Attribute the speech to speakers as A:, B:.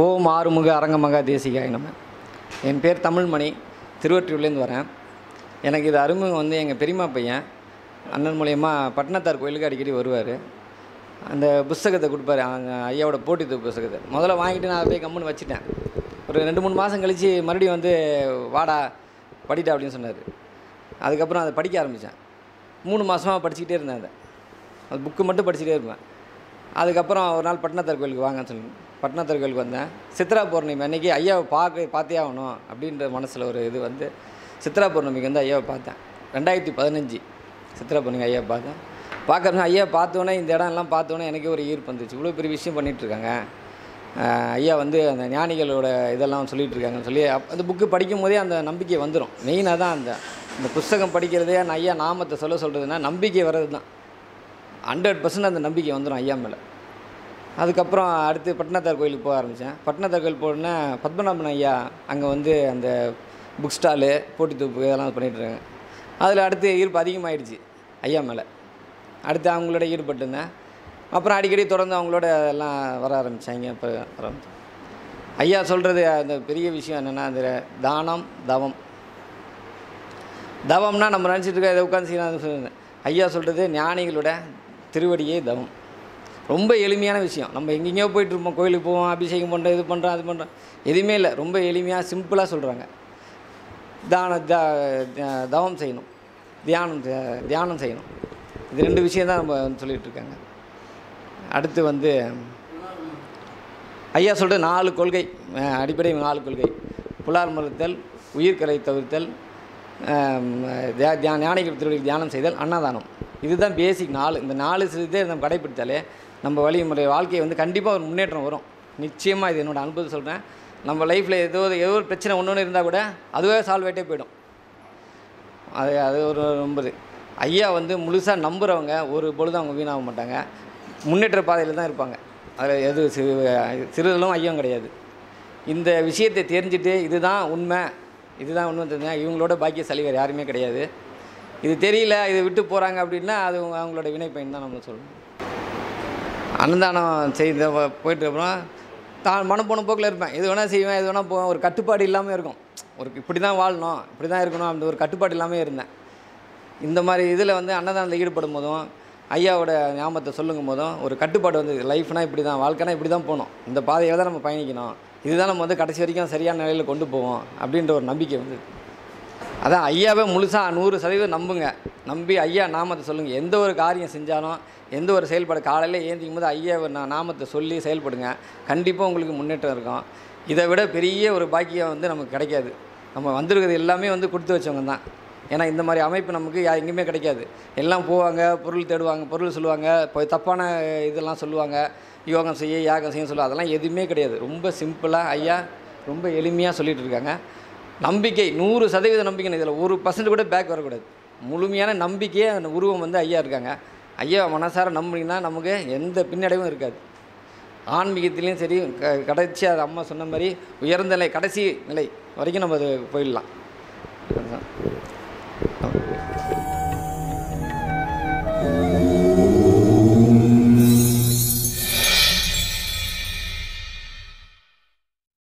A: ஆறுமுக அரங்கமகா தேசிகாய் நம்ம என் பேர் தமிழ்மணி திருவற்றியூர்லேருந்து வரேன். எனக்கு இது அருமுகம் வந்து எங்கள் பெரியம்மா பையன். அண்ணன் மூலயமா பட்டினத்தார் கோயிலுக்கு அடிக்கடி வருவார். அந்த புஸ்தகத்தை கொடுப்பாரு அந்த ஐயாவோட போட்டி புஸ்தகத்தை. முதல்ல வாங்கிட்டு நான் அப்படியே கம்முன்னு வச்சுட்டேன். ஒரு ரெண்டு மூணு மாதம் கழித்து மறுபடியும் வந்து வாடா படிட்டா அப்படின்னு சொன்னார். அதுக்கப்புறம் அதை படிக்க ஆரம்பித்தேன் மூணு மாதமாக படிச்சுக்கிட்டே இருந்தேன் அதை. அது புக்கு மட்டும் படிச்சுட்டே இருப்பேன். அதுக்கப்புறம் ஒரு நாள் பட்டினத்தார் கோயிலுக்கு வாங்கன்னு சொல்லி பட்டினத்தார் வந்தேன். சித்ரா பௌர்ணமி அன்றைக்கி ஐயாவை பார்க்க பார்த்தே ஆகணும் அப்படின்ற மனசில் ஒரு இது வந்து சித்ரா பௌர்ணமிக்கு வந்து ஐயாவை பார்த்தேன். ரெண்டாயிரத்தி பதினஞ்சு சித்ரா பௌர்ணமி ஐயாவை பார்த்தேன். பார்க்கறது ஐயா பார்த்தோன்னே இந்த இடம் எல்லாம் பார்த்தோன்னே எனக்கே ஒரு ஈர்ப்பு வந்துச்சு இவ்வளோ பெரிய விஷயம் பண்ணிகிட்ருக்காங்க ஐயா வந்து அந்த ஞானிகளோட இதெல்லாம் சொல்லிகிட்டு இருக்காங்கன்னு சொல்லி அப் அந்த புக்கு படிக்கும் போதே அந்த நம்பிக்கை வந்துடும் மெயினாக தான் அந்த இந்த புஸ்தகம் படிக்கிறதே நான் ஐயா நாமத்தை சொல்ல சொல்கிறதுனா நம்பிக்கை வர்றது தான் ஹண்ட்ரட் பர்சன்ட் அந்த நம்பிக்கை வந்துடும் ஐயா மேலே. அதுக்கப்புறம் அடுத்து பட்டினத்தார் கோயிலுக்கு போக ஆரம்பித்தேன் பட்டினத்தார் கோயில் போனோன்னே பத்மநாபன் ஐயா அங்கே வந்து அந்த புக் ஸ்டாலு போட்டி இதெல்லாம் பண்ணிகிட்ருக்காங்க அதில் அடுத்து ஈர்ப்பு அதிகமாகிடுச்சு ஐயா மேலே. அடுத்து அவங்களோட ஈடுபட்டிருந்தேன் அப்புறம் அடிக்கடி தொடர்ந்து அவங்களோட எல்லாம் வர ஆரம்பித்தாங்க இப்போ ஆரம்பித்தேன் ஐயா சொல்கிறது அந்த பெரிய விஷயம் என்னென்னா அந்த தானம் தவம். தவம்னா நம்ம நினச்சிட்டு இருக்க இதை உட்காந்து செய்யலாம் ஐயா சொல்கிறது ஞானிகளோட திருவடியே தவம். ரொம்ப எளிமையான விஷயம். நம்ம எங்கெங்கேயோ போயிட்டு இருப்போம் கோயிலுக்கு போவோம் அபிஷேகம் பண்ணுறோம் இது பண்ணுறோம் அது பண்ணுறோம் எதுவுமே இல்லை. ரொம்ப எளிமையாக சிம்பிளாக சொல்கிறாங்க தான தவம் செய்யணும். தியானம் தியானம் செய்யணும். இது ரெண்டு விஷயம் தான் நம்ம வந்து சொல்லிகிட்டு இருக்காங்க. அடுத்து வந்து ஐயா சொல்கிற நாலு கொள்கை அடிப்படை நாலு கொள்கை. புலார் மறுத்தல் உயிர்கலை தவிர்த்தல் தியா- தியா ஞானிகள் திருவடி தியானம் செய்தல் அன்னதானம். இதுதான் பேசிக் நாலு. இந்த நாலு இதே நம்ம கடைப்பிடித்தாலே நம்ம வழிமுறை வாழ்க்கையை வந்து கண்டிப்பாக ஒரு முன்னேற்றம் வரும். நிச்சயமாக இது என்னோடய அனுபவத்தை சொல்கிறேன் நம்ம லைஃப்பில் ஏதோ ஏதோ ஒரு பிரச்சனை ஒன்று ஒன்று இருந்தால் கூட அதுவே சால்வ் ஆகிட்டே போயிடும். அது அது ஒரு நம்புது ஐயா வந்து முழுசாக நம்புகிறவங்க ஒரு பொழுதும் அவங்க வீணாக மாட்டாங்க. முன்னேற்ற பாதையில் தான் இருப்பாங்க. அதில் எது சிறு சிறிதலும் ஐயம் கிடையாது. இந்த விஷயத்தை தெரிஞ்சுட்டு இதுதான் உண்மை. இதுதான் உண்மை தெரிஞ்சா இவங்களோட பாக்கிய சலிவர் யாருமே கிடையாது. இது தெரியல இதை விட்டு போகிறாங்க அப்படின்னா அது அவங்களோட வினை பயன் தான் நம்ம சொல்லணும். அன்னதானம் செய்த வ- தான் மனம் போன போக்கில் இருப்பேன். இது வேணால் செய்வேன் இது வேணால் போவேன் ஒரு கட்டுப்பாடு இல்லாமல் இருக்கும். ஒரு இப்படி தான் வாழணும் இப்படி தான் இருக்கணும் அந்த ஒரு கட்டுப்பாடு இல்லாமல் இருந்தேன். இந்த மாதிரி இதில் வந்து அன்னதானத்தில் ஈடுபடும் போதும் ஐயாவோட ஞாபகத்தை சொல்லுங்கும் போதும் ஒரு கட்டுப்பாடு வந்து லைஃப்னா இப்படி தான் வாழ்க்கைனா இப்படி தான் போகணும். இந்த பாதையில் தான் நம்ம பயணிக்கணும். இதுதான் நம்ம வந்து கடைசி வரைக்கும் சரியான நிலையில் கொண்டு போவோம் அப்படின்ற ஒரு நம்பிக்கை வந்து அதான் ஐயாவே முழுசாக நூறு சதவீதம் நம்புங்க. நம்பி ஐயா நாமத்தை சொல்லுங்கள் எந்த ஒரு காரியம் செஞ்சாலும் எந்த ஒரு செயல்பாடு காலையில் ஏந்திக்கும் போது ஐயாவை நான் நாமத்தை சொல்லி செயல்படுங்க. கண்டிப்பாக உங்களுக்கு முன்னேற்றம் இருக்கும். இதை விட பெரிய ஒரு பாக்கியம் வந்து நமக்கு கிடைக்காது. நம்ம வந்திருக்கிறது எல்லாமே வந்து கொடுத்து வச்சவங்க தான். ஏன்னா இந்த மாதிரி அமைப்பு நமக்கு எங்கேயுமே கிடைக்காது. எல்லாம் போவாங்க பொருள் தேடுவாங்க பொருள் சொல்லுவாங்க இப்போ தப்பான இதெல்லாம் சொல்லுவாங்க. யோகம் செய்ய யாகம் செய்ய சொல்லுவாங்க. அதெல்லாம் எதுவுமே கிடையாது. ரொம்ப சிம்பிளாக ஐயா ரொம்ப எளிமையாக சொல்லிகிட்டு இருக்காங்க. நம்பிக்கை நூறு சதவீத நம்பிக்கை இதில். ஒரு பர்சன்ட் கூட பேக் வரக்கூடாது. முழுமையான நம்பிக்கையே அந்த உருவம் வந்து ஐயா இருக்காங்க. ஐயா மனசார நம்பினீங்கன்னா நமக்கு எந்த பின்னடைவும் இருக்காது. ஆன்மீகத்துலேயும் சரி க கடைசி அது அம்மா சொன்ன மாதிரி உயர்ந்த நிலை கடைசி நிலை வரைக்கும் நம்ம அது போயிடலாம். அதுதான்